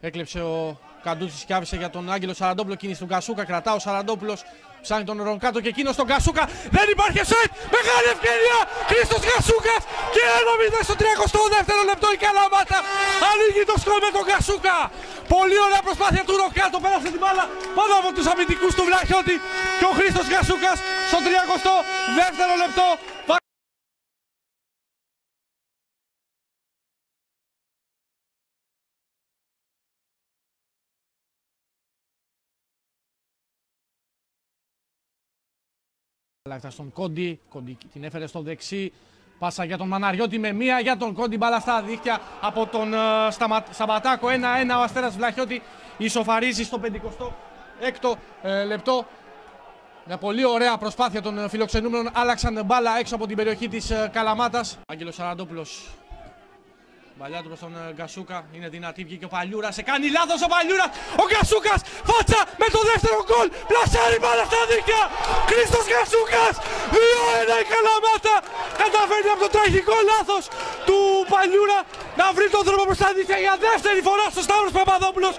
Έκλεψε ο Καντούτσι και άφησε για τον Άγγελο Σαραντόπουλο κίνηση του Γκασούκα. Κρατά ο Σαραντόπουλος. Ψάχνει τον Ρονκάτο και εκείνος τον Γκασούκα. Δεν υπάρχει σετ. Μεγάλη ευκαιρία. Χρήστος Γκασούκας. Και ένα 0 στο 32ο λεπτό η Καλαμάτα. Ανοίγει το σκορ με τον Γκασούκα. Πολύ ωραία προσπάθεια του Ρονκάτο. Πέρασε την μπάλα πάνω από τους αμυντικούς του Βλαχιώτη. Και ο Χρήστος Γκασούκας στο 32ο λεπτό. Αλλά στον Κόντι, Κόντι την έφερε στο δεξί. Πάσα για τον Μαναριώτη με μία για τον Κόντι. Μπάλα στα δίχτυα από τον uh, Σταμα... Σταματάκο. 1-1 ο Αστέρας Βλαχιώτη ισοφαρίζει στο 56ο ε, λεπτό. Μια πολύ ωραία προσπάθεια των φιλοξενούμενων. Άλλαξαν μπάλα έξω από την περιοχή της ε, Καλαμάτας. Άγγελος Σαραντόπουλος Παλιά του προς τον ε, Γκασούκα. Είναι δυνατή, βγήκε ο Παλιούρας. Σε κάνει λάθος ο Παλιούρας. Ο Γκασούκας φάτσα με το δεύτερο γκολ. Πλασάρι μπάλα στα δίκτυα. Χρήστος Γκασούκας. 2-1 η Καλαμάτα. Καταφέρνει από το τραγικό λάθος του Παλιούρα να βρει τον δρόμο προς τα δίκτυα για δεύτερη φορά στο Σταύρος Παπαδόπουλος.